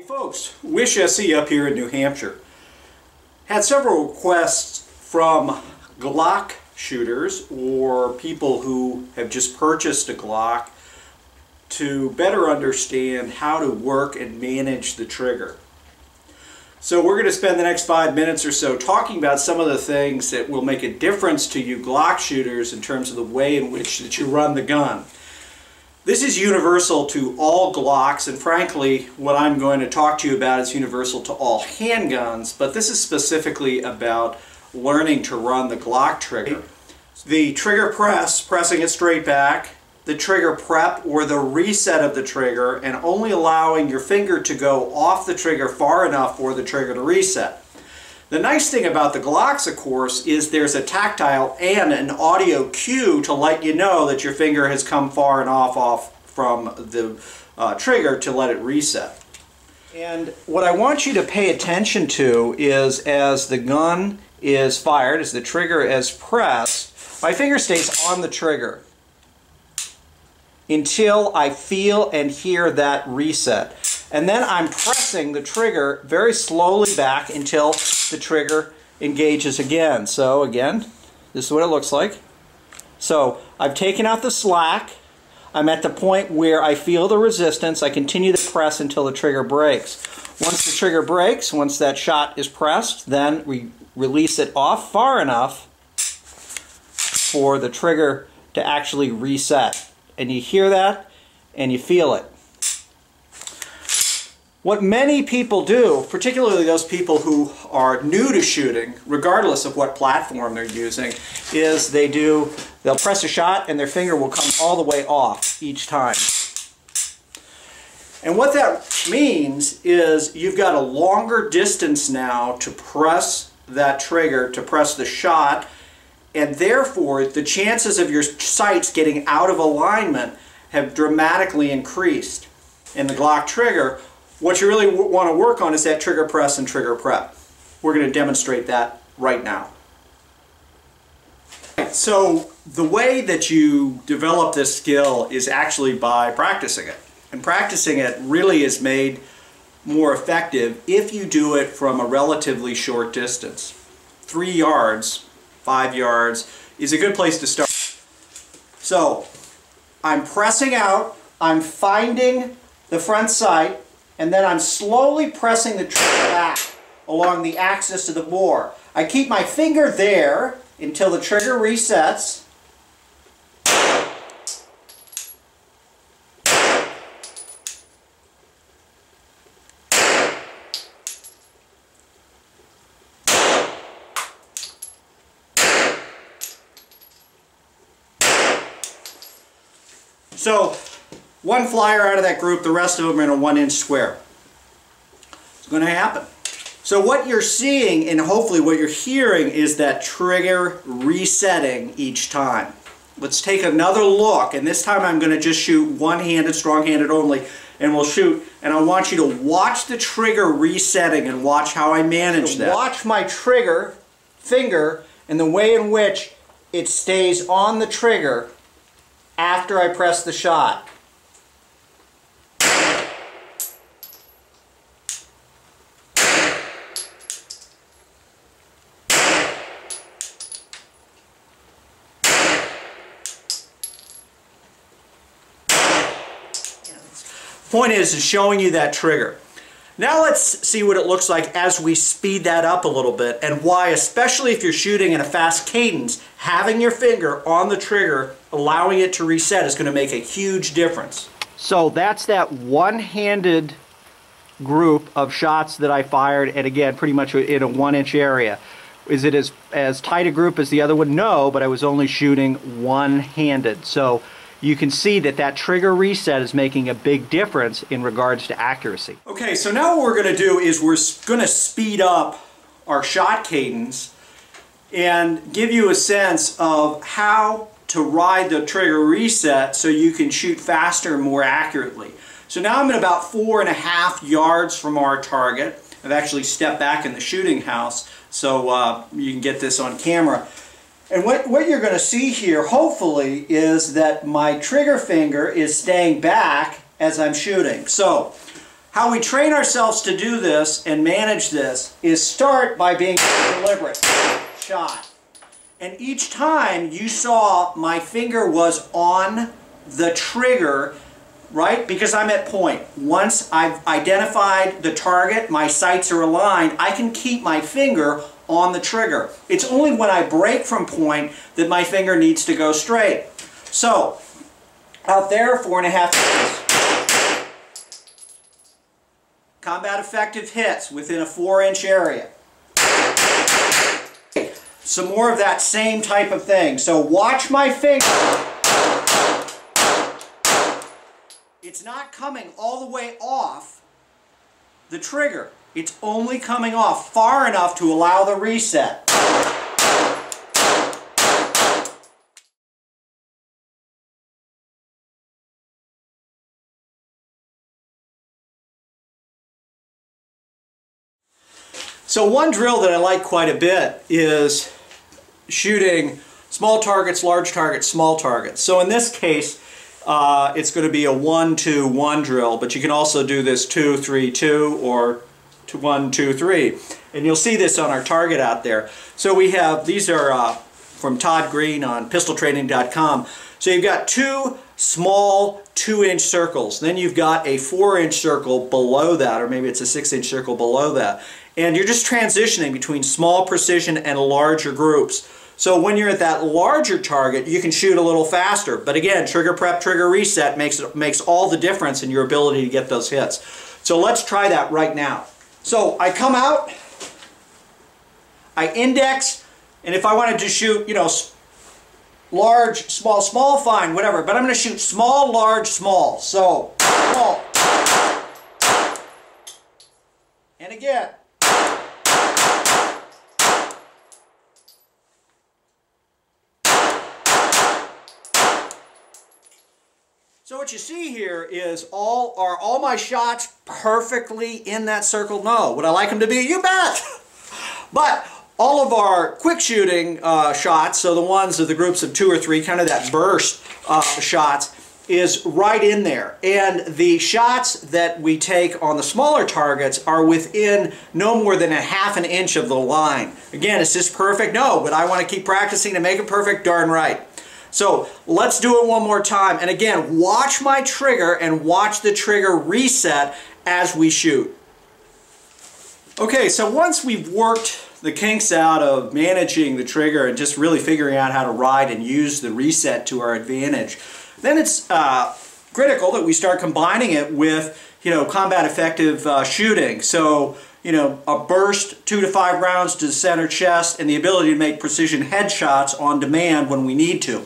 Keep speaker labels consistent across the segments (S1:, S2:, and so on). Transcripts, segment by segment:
S1: folks, Wish SE up here in New Hampshire. Had several requests from Glock shooters or people who have just purchased a Glock to better understand how to work and manage the trigger. So we're going to spend the next five minutes or so talking about some of the things that will make a difference to you Glock shooters in terms of the way in which that you run the gun. This is universal to all Glocks, and frankly, what I'm going to talk to you about is universal to all handguns, but this is specifically about learning to run the Glock trigger. The trigger press, pressing it straight back, the trigger prep or the reset of the trigger, and only allowing your finger to go off the trigger far enough for the trigger to reset. The nice thing about the Glocks, of course, is there's a tactile and an audio cue to let you know that your finger has come far enough off from the uh, trigger to let it reset. And what I want you to pay attention to is as the gun is fired, as the trigger is pressed, my finger stays on the trigger until I feel and hear that reset. And then I'm pressing the trigger very slowly back until the trigger engages again. So again, this is what it looks like. So I've taken out the slack. I'm at the point where I feel the resistance. I continue to press until the trigger breaks. Once the trigger breaks, once that shot is pressed, then we release it off far enough for the trigger to actually reset and you hear that and you feel it. What many people do, particularly those people who are new to shooting, regardless of what platform they're using, is they do, they'll press a shot and their finger will come all the way off each time. And what that means is you've got a longer distance now to press that trigger, to press the shot, and therefore the chances of your sights getting out of alignment have dramatically increased. In the Glock trigger, what you really want to work on is that trigger press and trigger prep. We're going to demonstrate that right now. So the way that you develop this skill is actually by practicing it. And practicing it really is made more effective if you do it from a relatively short distance. Three yards five yards is a good place to start. So I'm pressing out, I'm finding the front sight, and then I'm slowly pressing the trigger back along the axis of the bore. I keep my finger there until the trigger resets, So one flyer out of that group, the rest of them are in a one inch square. It's going to happen. So what you're seeing and hopefully what you're hearing is that trigger resetting each time. Let's take another look and this time I'm going to just shoot one-handed, strong-handed only and we'll shoot and I want you to watch the trigger resetting and watch how I manage that. Watch my trigger finger and the way in which it stays on the trigger after I press the shot. Point is, is showing you that trigger. Now let's see what it looks like as we speed that up a little bit and why, especially if you're shooting in a fast cadence, having your finger on the trigger, allowing it to reset is going to make a huge difference. So that's that one-handed group of shots that I fired, and again, pretty much in a one-inch area. Is it as, as tight a group as the other one? No, but I was only shooting one-handed. So you can see that that trigger reset is making a big difference in regards to accuracy. Okay, so now what we're going to do is we're going to speed up our shot cadence and give you a sense of how to ride the trigger reset so you can shoot faster and more accurately. So now I'm at about four and a half yards from our target. I've actually stepped back in the shooting house so uh, you can get this on camera. And what, what you're going to see here, hopefully, is that my trigger finger is staying back as I'm shooting. So, how we train ourselves to do this and manage this is start by being deliberate. Shot. And each time you saw my finger was on the trigger, right? Because I'm at point. Once I've identified the target, my sights are aligned, I can keep my finger on the trigger. It's only when I break from point that my finger needs to go straight. So, out there, four and a half inches. Combat effective hits within a four inch area. Some more of that same type of thing. So watch my finger. It's not coming all the way off the trigger. It's only coming off far enough to allow the reset. So one drill that I like quite a bit is shooting small targets, large targets, small targets. So in this case, uh, it's going to be a 1-2-1 drill, but you can also do this 2-3-2 or one, two, three. And you'll see this on our target out there. So we have, these are uh, from Todd Green on pistoltraining.com. So you've got two small two inch circles. Then you've got a four inch circle below that, or maybe it's a six inch circle below that. And you're just transitioning between small precision and larger groups. So when you're at that larger target, you can shoot a little faster. But again, trigger prep, trigger reset makes, makes all the difference in your ability to get those hits. So let's try that right now. So I come out, I index, and if I wanted to shoot, you know, large, small, small, fine, whatever. But I'm going to shoot small, large, small. So, small. And again. So what you see here is all are all my shots perfectly in that circle? No. Would I like them to be? You bet! but all of our quick shooting uh, shots, so the ones of the groups of two or three, kind of that burst uh, shots, is right in there. And the shots that we take on the smaller targets are within no more than a half an inch of the line. Again, is this perfect? No, but I want to keep practicing to make it perfect, darn right. So let's do it one more time. And again, watch my trigger and watch the trigger reset as we shoot. Okay, so once we've worked the kinks out of managing the trigger and just really figuring out how to ride and use the reset to our advantage, then it's uh, critical that we start combining it with, you know, combat effective uh, shooting. So, you know, a burst, two to five rounds to the center chest, and the ability to make precision headshots on demand when we need to.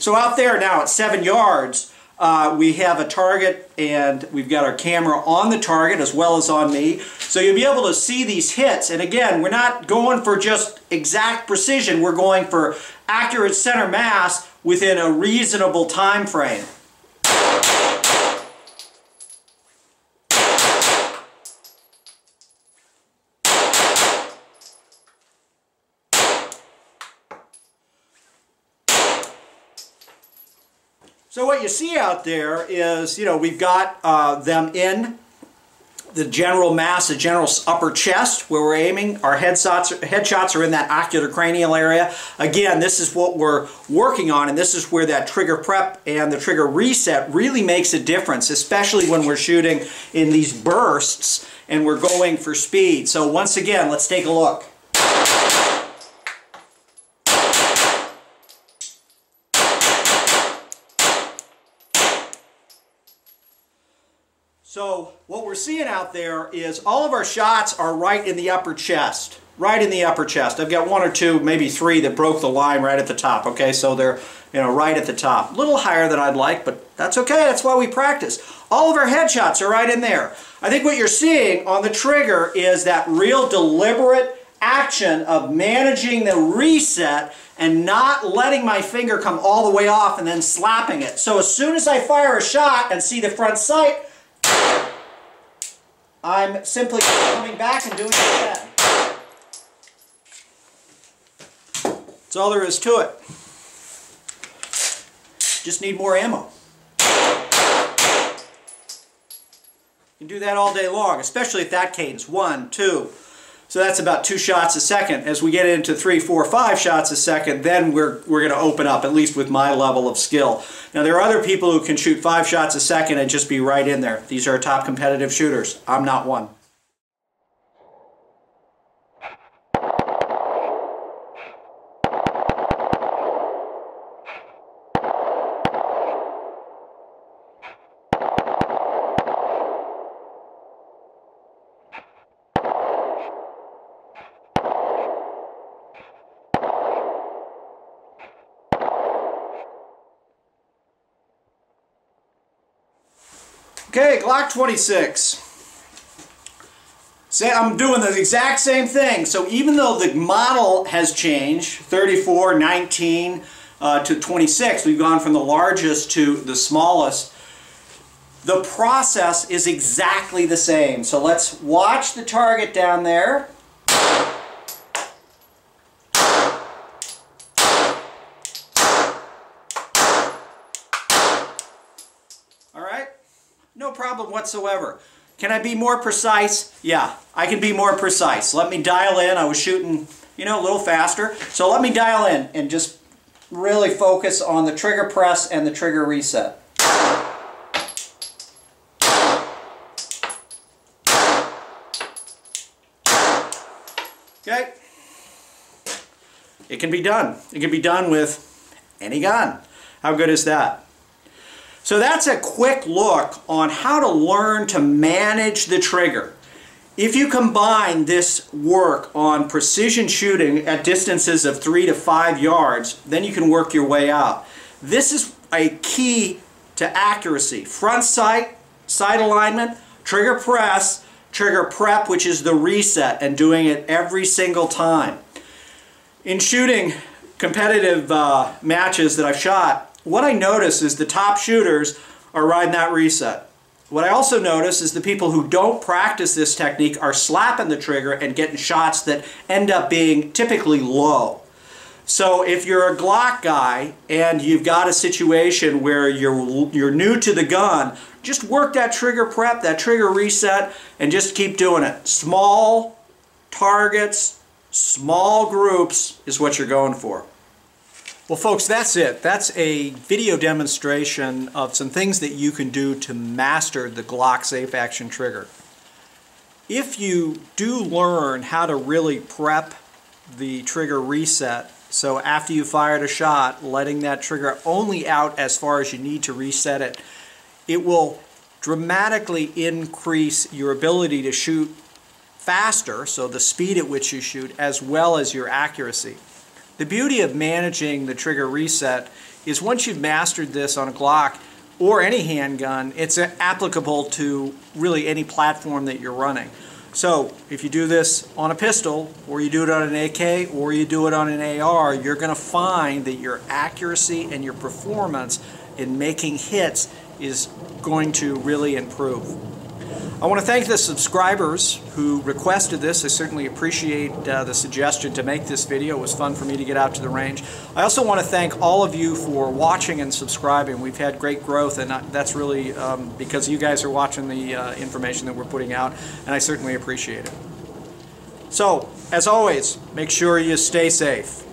S1: So out there now at seven yards, uh, we have a target and we've got our camera on the target as well as on me. So you'll be able to see these hits. And again, we're not going for just exact precision. We're going for accurate center mass within a reasonable time frame. So what you see out there is, you know, we've got uh, them in the general mass, the general upper chest where we're aiming. Our headshots, headshots are in that ocular cranial area. Again, this is what we're working on and this is where that trigger prep and the trigger reset really makes a difference, especially when we're shooting in these bursts and we're going for speed. So once again, let's take a look. So what we're seeing out there is all of our shots are right in the upper chest. Right in the upper chest. I've got one or two, maybe three that broke the line right at the top. Okay, so they're you know right at the top. A little higher than I'd like, but that's okay. That's why we practice. All of our headshots are right in there. I think what you're seeing on the trigger is that real deliberate action of managing the reset and not letting my finger come all the way off and then slapping it. So as soon as I fire a shot and see the front sight, I'm simply coming back and doing it again. That's all there is to it. Just need more ammo. You can do that all day long, especially at that cadence. One, two. So that's about two shots a second. As we get into three, four, five shots a second, then we're, we're going to open up, at least with my level of skill. Now there are other people who can shoot five shots a second and just be right in there. These are top competitive shooters. I'm not one. Okay, Glock 26. Say I'm doing the exact same thing. So even though the model has changed, 34, 19 uh, to 26, we've gone from the largest to the smallest, the process is exactly the same. So let's watch the target down there. No problem whatsoever. Can I be more precise? Yeah, I can be more precise. Let me dial in. I was shooting, you know, a little faster. So let me dial in and just really focus on the trigger press and the trigger reset. Okay. It can be done. It can be done with any gun. How good is that? So that's a quick look on how to learn to manage the trigger. If you combine this work on precision shooting at distances of three to five yards, then you can work your way out. This is a key to accuracy. Front sight, sight alignment, trigger press, trigger prep, which is the reset, and doing it every single time. In shooting competitive uh, matches that I've shot, what I notice is the top shooters are riding that reset. What I also notice is the people who don't practice this technique are slapping the trigger and getting shots that end up being typically low. So if you're a Glock guy and you've got a situation where you're, you're new to the gun, just work that trigger prep, that trigger reset, and just keep doing it. Small targets, small groups is what you're going for. Well folks, that's it. That's a video demonstration of some things that you can do to master the Glock Safe Action Trigger. If you do learn how to really prep the trigger reset, so after you fired a shot, letting that trigger only out as far as you need to reset it, it will dramatically increase your ability to shoot faster, so the speed at which you shoot, as well as your accuracy. The beauty of managing the trigger reset is once you've mastered this on a Glock or any handgun, it's applicable to really any platform that you're running. So if you do this on a pistol, or you do it on an AK, or you do it on an AR, you're going to find that your accuracy and your performance in making hits is going to really improve. I want to thank the subscribers who requested this. I certainly appreciate uh, the suggestion to make this video. It was fun for me to get out to the range. I also want to thank all of you for watching and subscribing. We've had great growth and that's really um, because you guys are watching the uh, information that we're putting out and I certainly appreciate it. So, as always, make sure you stay safe.